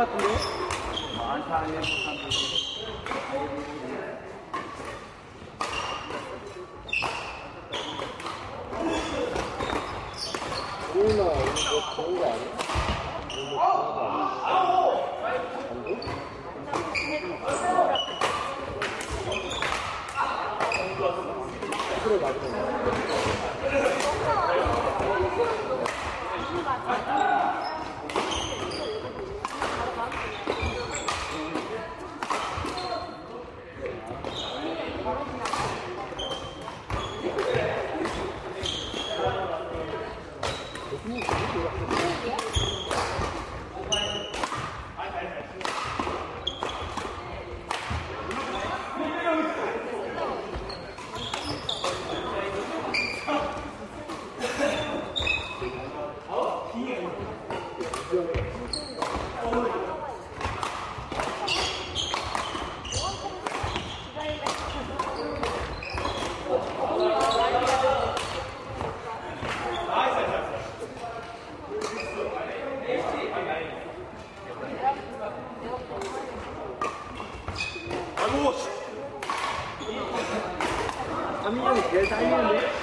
아니면 안될것 같은데? 예, 얘 살리는데?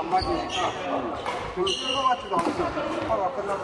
안 맞으니까. 별로 쓸것 같지도 않고. 스파가 끝나고